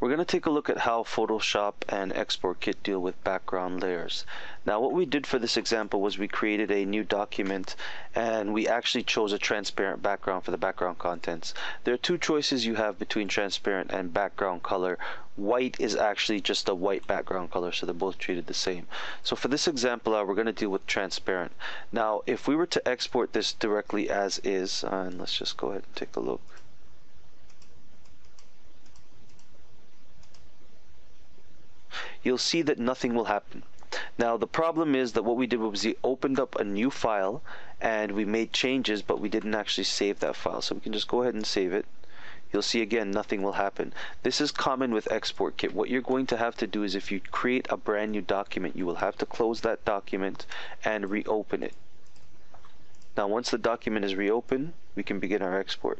We're going to take a look at how Photoshop and Export Kit deal with background layers. Now what we did for this example was we created a new document and we actually chose a transparent background for the background contents. There are two choices you have between transparent and background color. White is actually just a white background color so they're both treated the same. So for this example uh, we're going to deal with transparent. Now if we were to export this directly as is, uh, and let's just go ahead and take a look. You'll see that nothing will happen. Now the problem is that what we did was we opened up a new file and we made changes but we didn't actually save that file. So we can just go ahead and save it. You'll see again nothing will happen. This is common with export kit. What you're going to have to do is if you create a brand new document you will have to close that document and reopen it. Now once the document is reopened we can begin our export.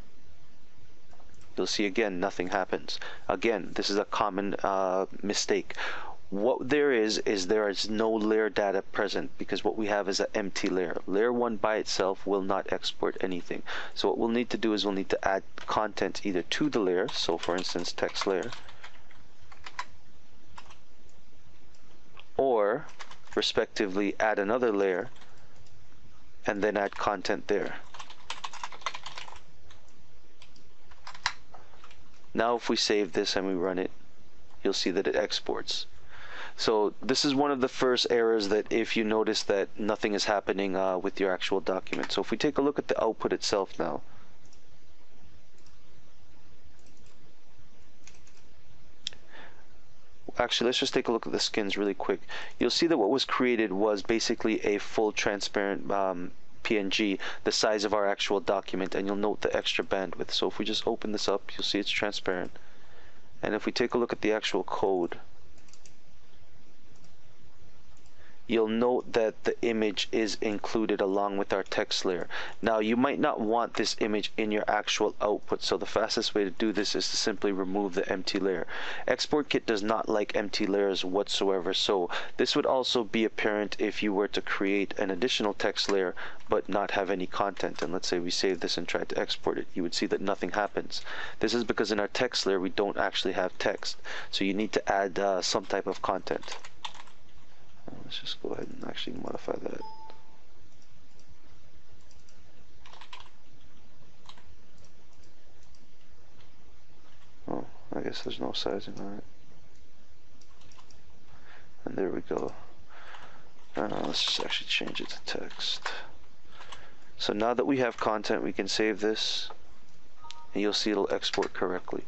You'll see again nothing happens. Again this is a common uh, mistake what there is is there is no layer data present because what we have is an empty layer. Layer 1 by itself will not export anything. So what we'll need to do is we'll need to add content either to the layer so for instance text layer or respectively add another layer and then add content there. Now if we save this and we run it you'll see that it exports so this is one of the first errors that if you notice that nothing is happening uh, with your actual document. So if we take a look at the output itself now. Actually, let's just take a look at the skins really quick. You'll see that what was created was basically a full transparent um, PNG, the size of our actual document, and you'll note the extra bandwidth. So if we just open this up, you'll see it's transparent. And if we take a look at the actual code, you'll note that the image is included along with our text layer. Now you might not want this image in your actual output so the fastest way to do this is to simply remove the empty layer. Export Kit does not like empty layers whatsoever so this would also be apparent if you were to create an additional text layer but not have any content and let's say we save this and try to export it you would see that nothing happens. This is because in our text layer we don't actually have text so you need to add uh, some type of content let's just go ahead and actually modify that. Oh, I guess there's no sizing on it. And there we go. Uh, let's just actually change it to text. So now that we have content, we can save this, and you'll see it'll export correctly.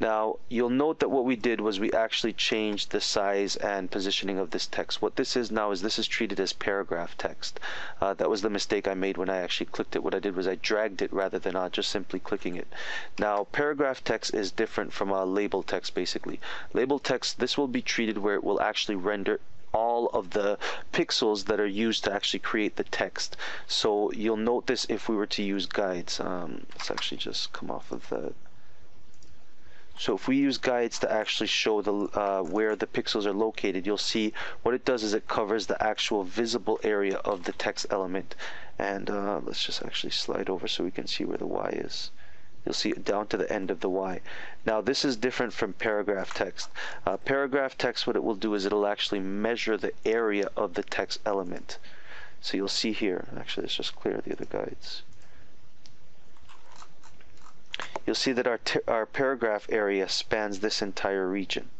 Now, you'll note that what we did was we actually changed the size and positioning of this text. What this is now is this is treated as paragraph text. Uh, that was the mistake I made when I actually clicked it. What I did was I dragged it rather than uh, just simply clicking it. Now, paragraph text is different from a label text basically. Label text, this will be treated where it will actually render all of the pixels that are used to actually create the text. So you'll note this if we were to use guides. Um, let's actually just come off of that. So if we use guides to actually show the uh, where the pixels are located, you'll see what it does is it covers the actual visible area of the text element. And uh, let's just actually slide over so we can see where the Y is. You'll see it down to the end of the Y. Now this is different from paragraph text. Uh, paragraph text, what it will do is it'll actually measure the area of the text element. So you'll see here, actually let's just clear the other guides you'll see that our, our paragraph area spans this entire region.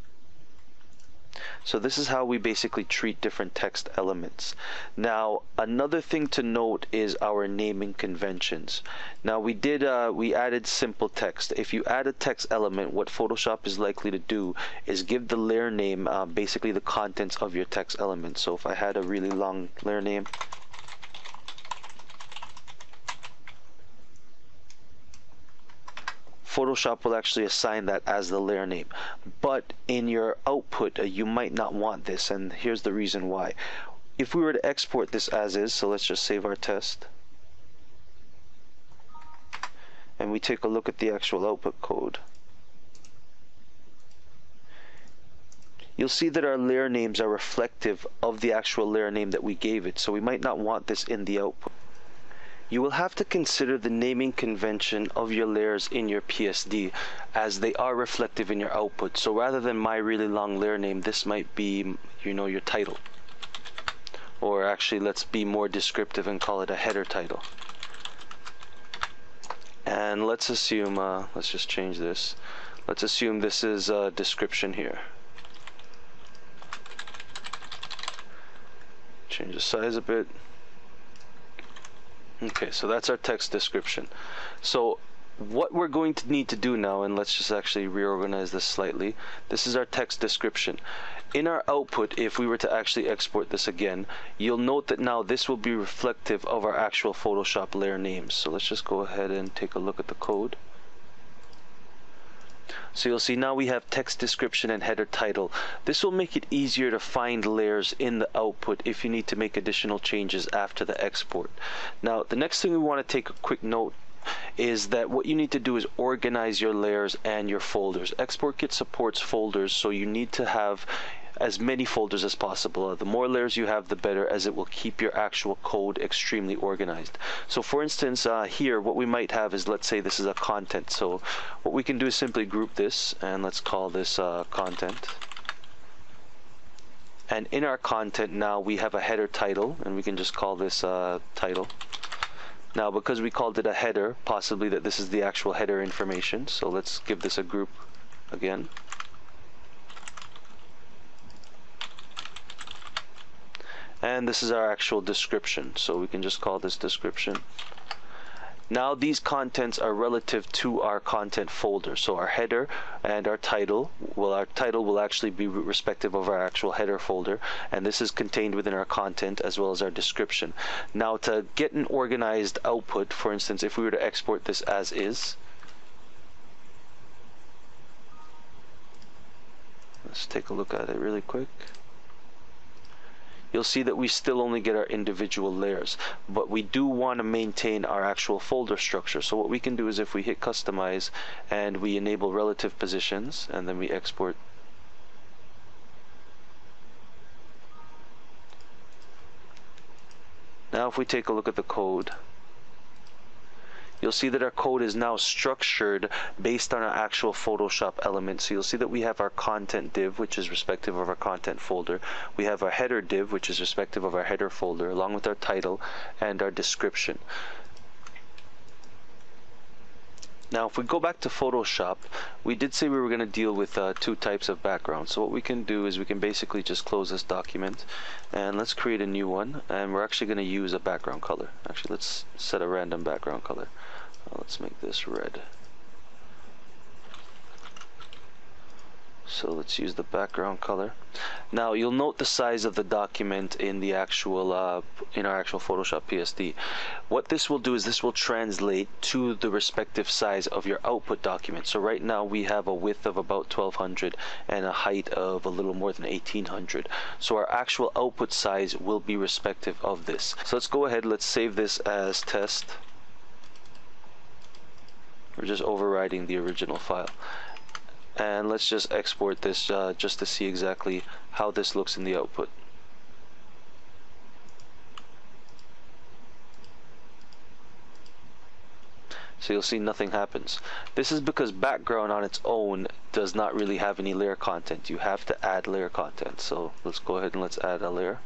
So this is how we basically treat different text elements. Now, another thing to note is our naming conventions. Now we did, uh, we added simple text. If you add a text element, what Photoshop is likely to do is give the layer name uh, basically the contents of your text element. So if I had a really long layer name, Photoshop will actually assign that as the layer name. But in your output, uh, you might not want this, and here's the reason why. If we were to export this as is, so let's just save our test, and we take a look at the actual output code, you'll see that our layer names are reflective of the actual layer name that we gave it, so we might not want this in the output you will have to consider the naming convention of your layers in your PSD as they are reflective in your output. So rather than my really long layer name, this might be, you know, your title. Or actually, let's be more descriptive and call it a header title. And let's assume, uh, let's just change this. Let's assume this is a description here. Change the size a bit. Okay, so that's our text description. So what we're going to need to do now, and let's just actually reorganize this slightly. This is our text description. In our output, if we were to actually export this again, you'll note that now this will be reflective of our actual Photoshop layer names. So let's just go ahead and take a look at the code. So you'll see now we have text description and header title. This will make it easier to find layers in the output if you need to make additional changes after the export. Now the next thing we want to take a quick note is that what you need to do is organize your layers and your folders. Export Kit supports folders, so you need to have as many folders as possible. The more layers you have, the better, as it will keep your actual code extremely organized. So for instance, uh, here, what we might have is, let's say this is a content. So what we can do is simply group this, and let's call this uh, content. And in our content now, we have a header title, and we can just call this uh, title. Now, because we called it a header, possibly that this is the actual header information. So let's give this a group again. And this is our actual description. So we can just call this description. Now these contents are relative to our content folder. So our header and our title well our title will actually be respective of our actual header folder. And this is contained within our content as well as our description. Now to get an organized output for instance if we were to export this as is let's take a look at it really quick you'll see that we still only get our individual layers but we do want to maintain our actual folder structure. So what we can do is if we hit customize and we enable relative positions and then we export. Now if we take a look at the code you'll see that our code is now structured based on our actual Photoshop elements. So you'll see that we have our content div, which is respective of our content folder. We have our header div, which is respective of our header folder, along with our title and our description. Now if we go back to Photoshop, we did say we were going to deal with uh, two types of backgrounds. So what we can do is we can basically just close this document and let's create a new one and we're actually going to use a background color. Actually let's set a random background color. Let's make this red. So let's use the background color. Now you'll note the size of the document in the actual uh, in our actual Photoshop PSD. What this will do is this will translate to the respective size of your output document. So right now we have a width of about 1200 and a height of a little more than 1800. So our actual output size will be respective of this. So let's go ahead, let's save this as test. We're just overriding the original file. And let's just export this uh, just to see exactly how this looks in the output. so you'll see nothing happens. This is because background on its own does not really have any layer content. You have to add layer content. So let's go ahead and let's add a layer.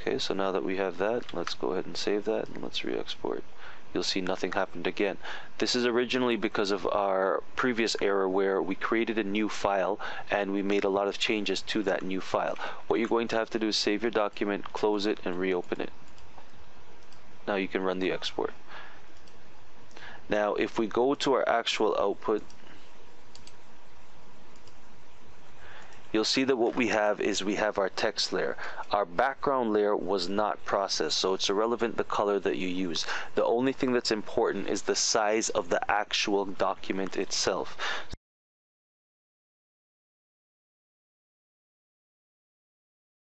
Okay, so now that we have that, let's go ahead and save that and let's re-export you'll see nothing happened again. This is originally because of our previous error where we created a new file and we made a lot of changes to that new file. What you're going to have to do is save your document, close it, and reopen it. Now you can run the export. Now if we go to our actual output you'll see that what we have is we have our text layer. Our background layer was not processed, so it's irrelevant the color that you use. The only thing that's important is the size of the actual document itself.